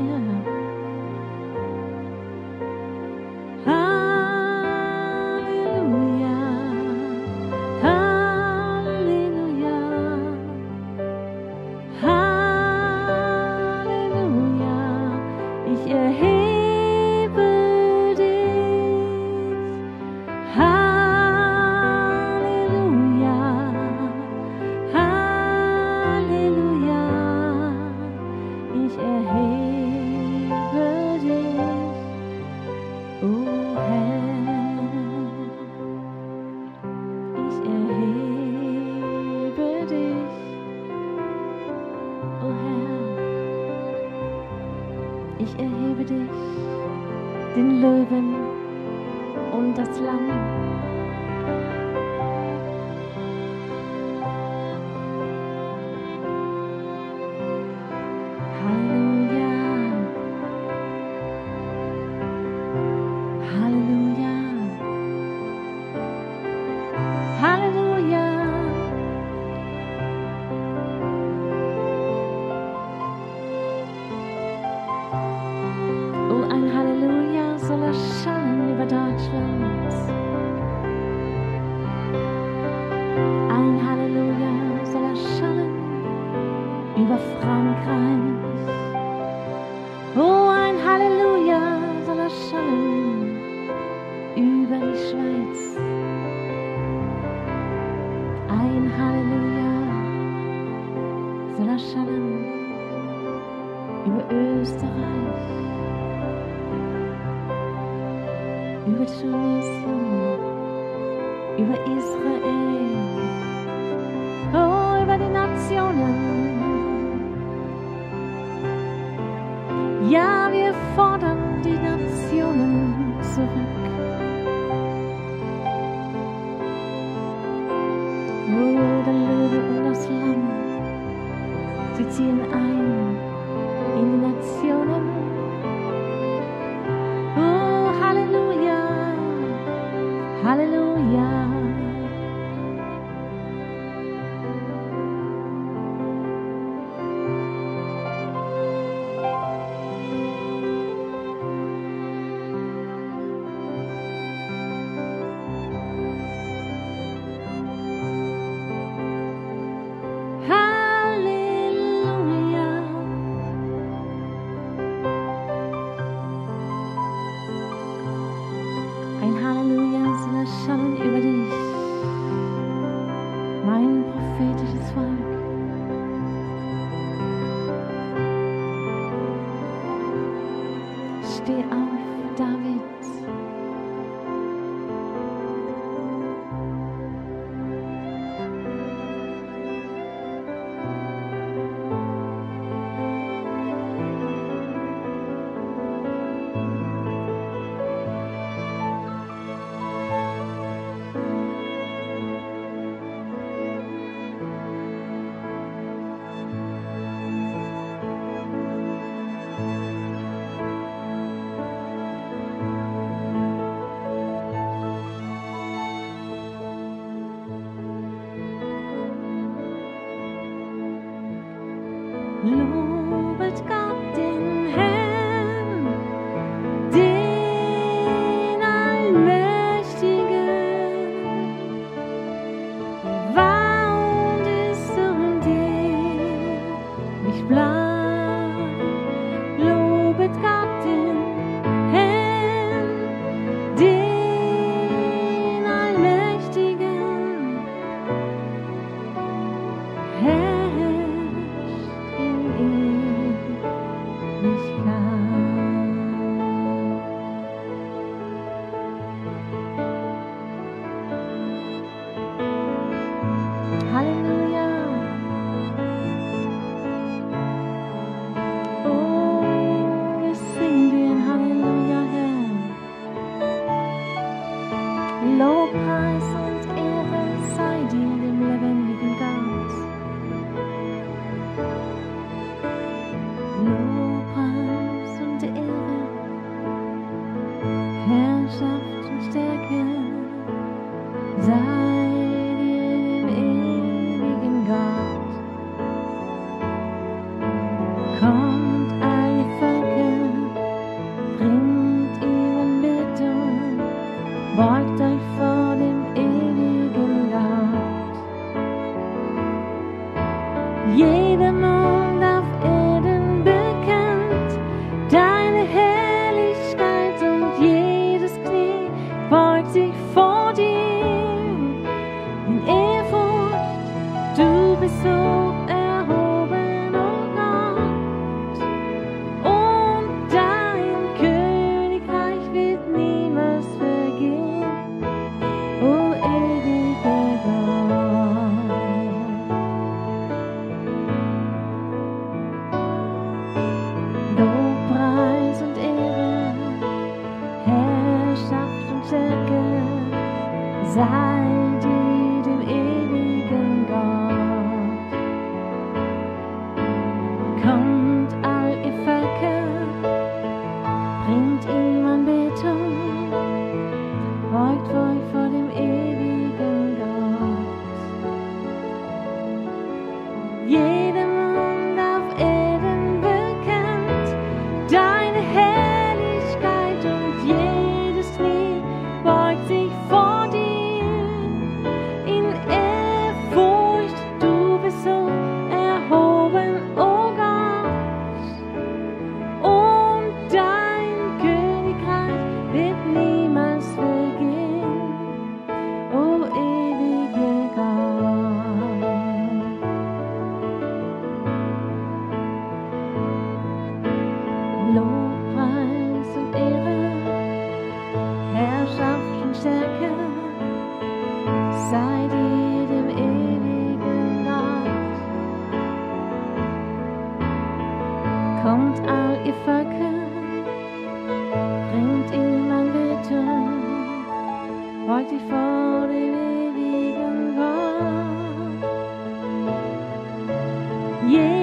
yeah.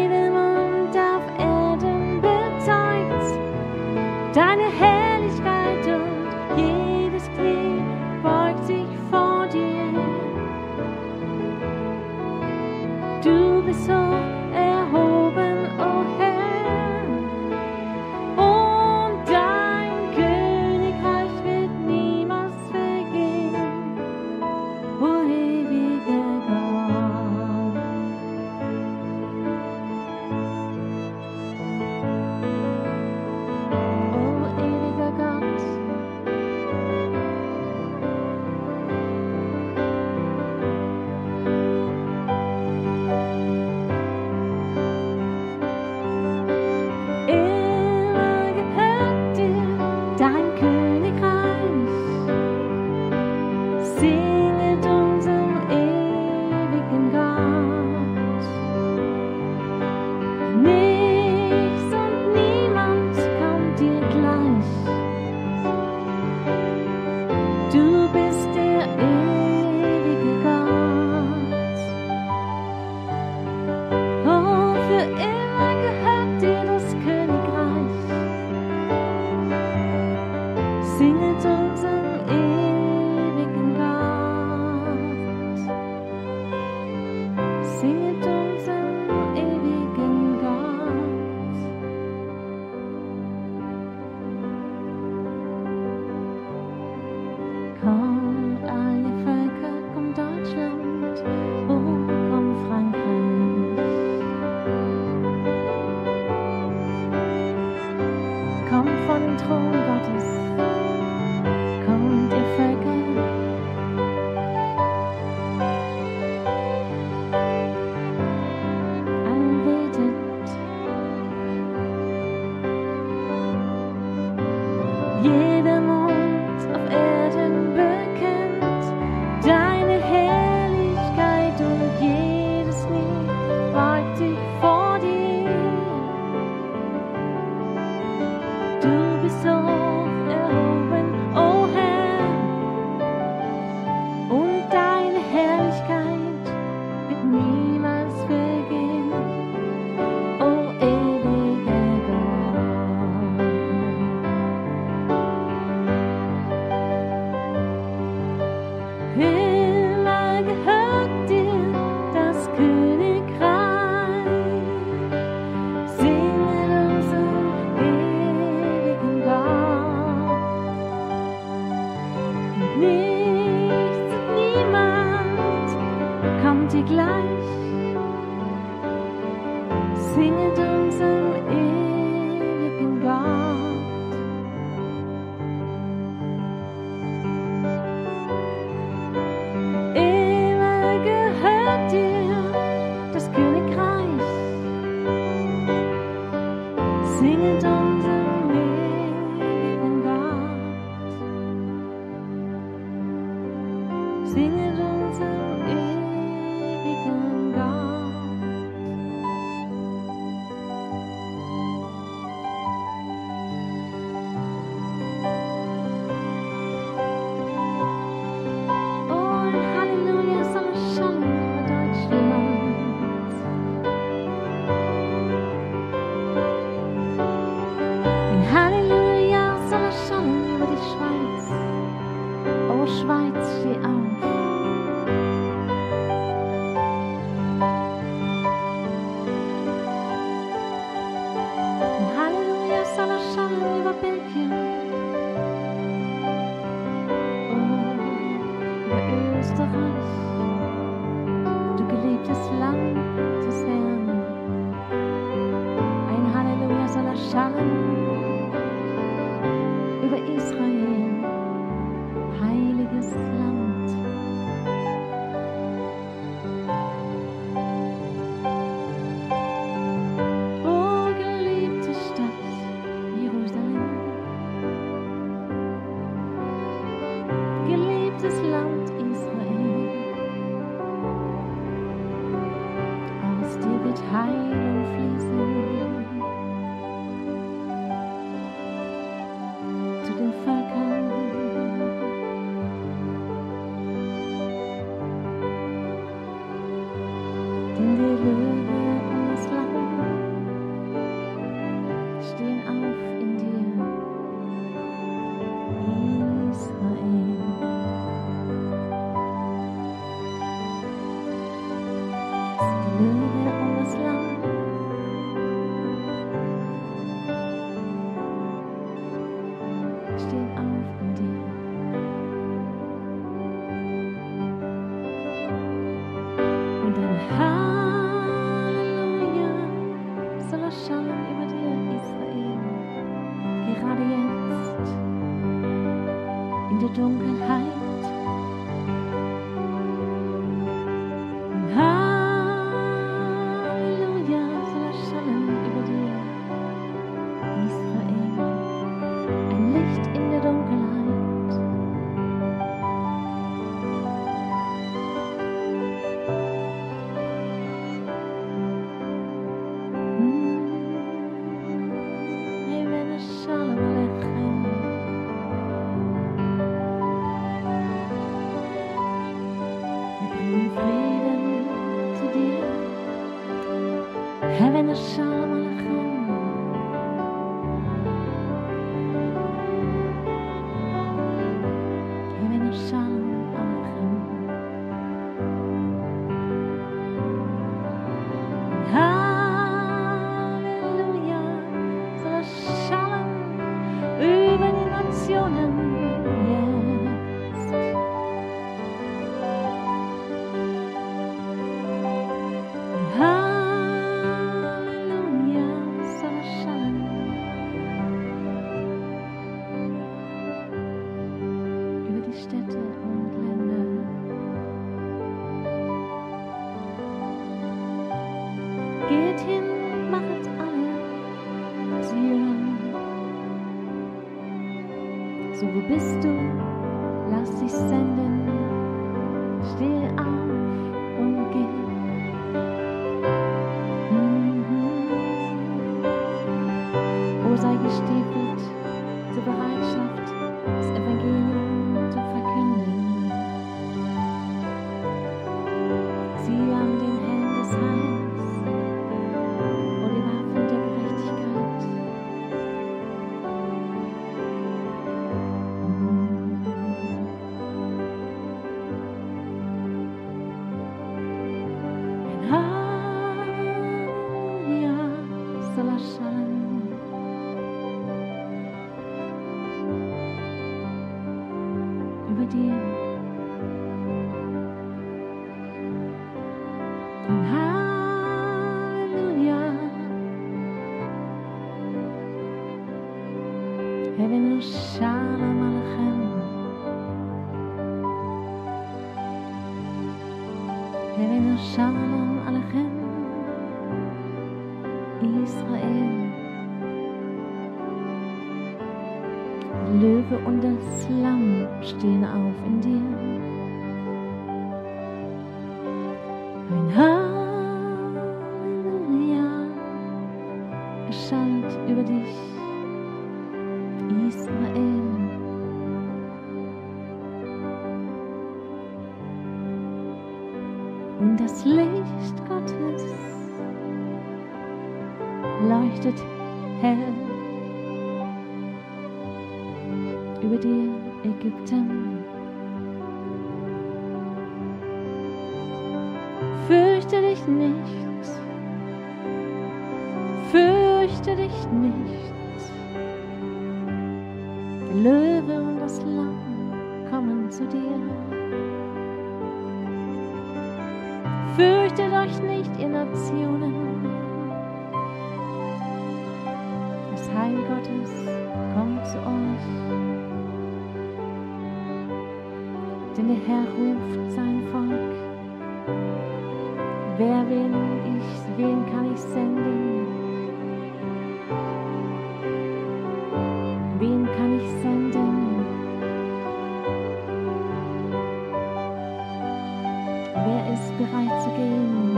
Wer ist bereit zu gehen?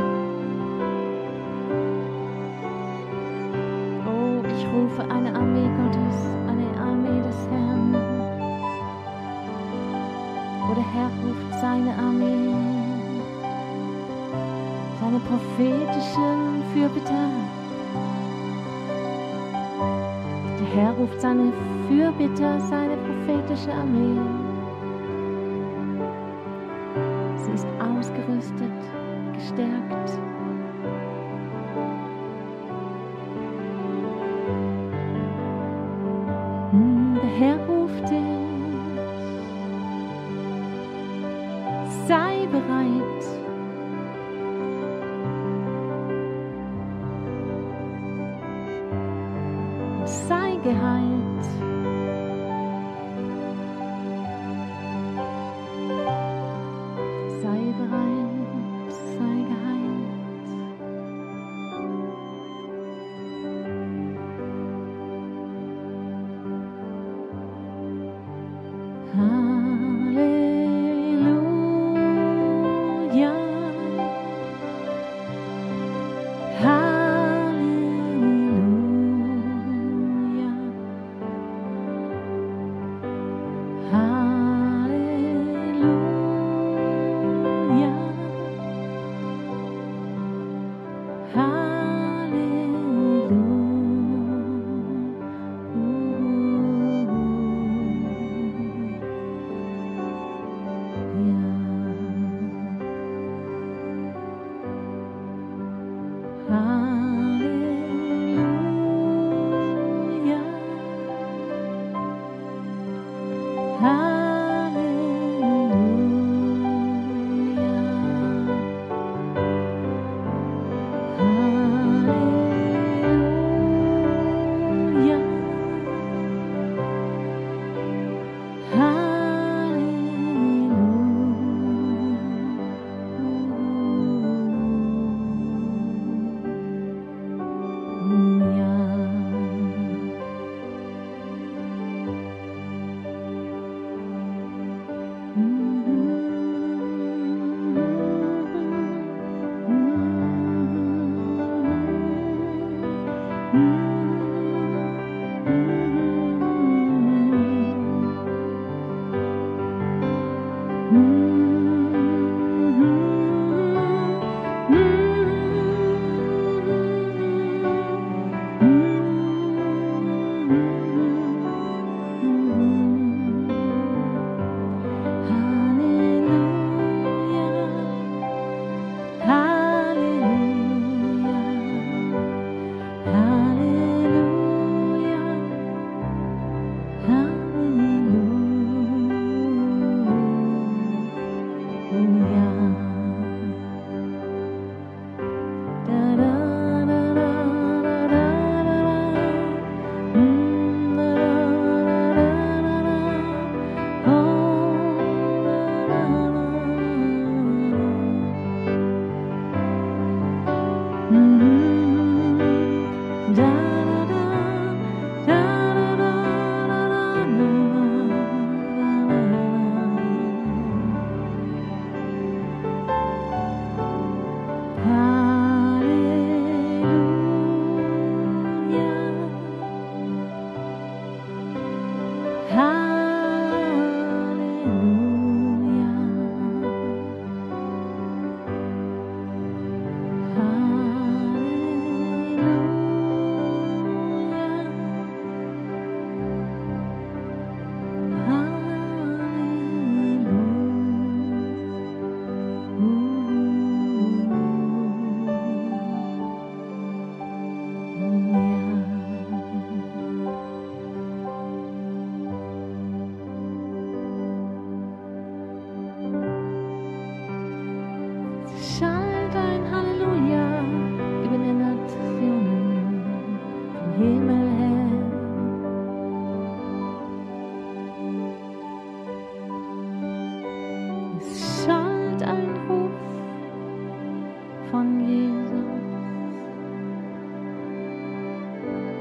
Oh, ich rufe eine Armee Gottes, eine Armee des Herrn. Oh, Herr ruft seine Armee, seine prophetischen Fürbitter. Der Herr ruft seine Fürbitter, seine prophetische Armee.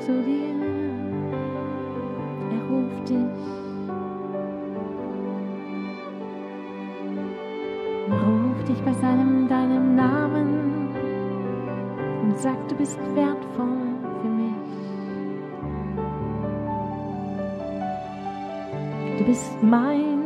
zu dir, er ruft dich. Ruf dich bei seinem, deinem Namen und sagt, du bist wertvoll für mich. Du bist mein.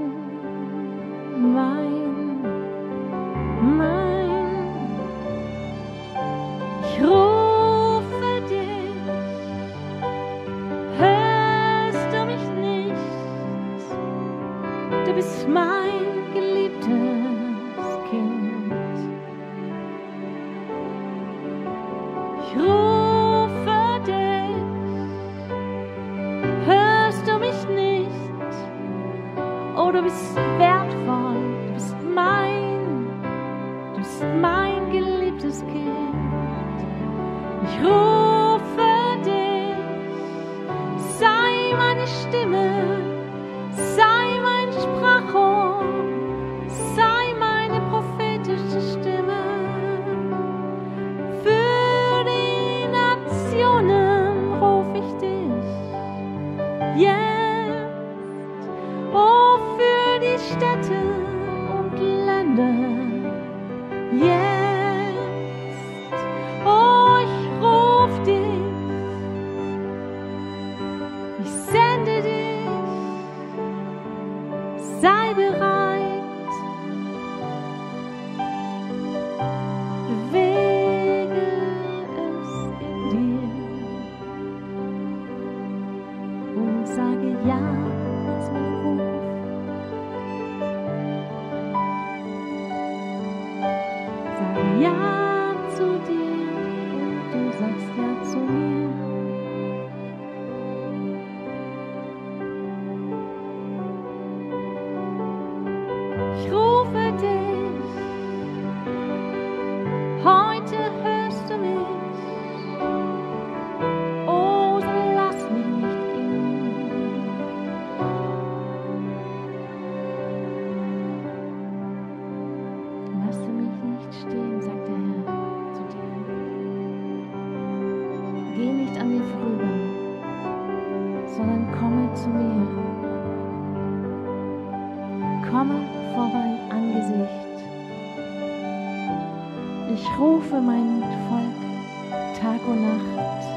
rufe mein Volk Tag und Nacht.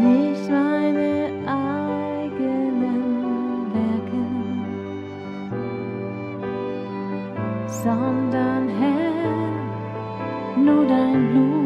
Nicht meine eigenen Werke, sondern Herr, nur dein Blut.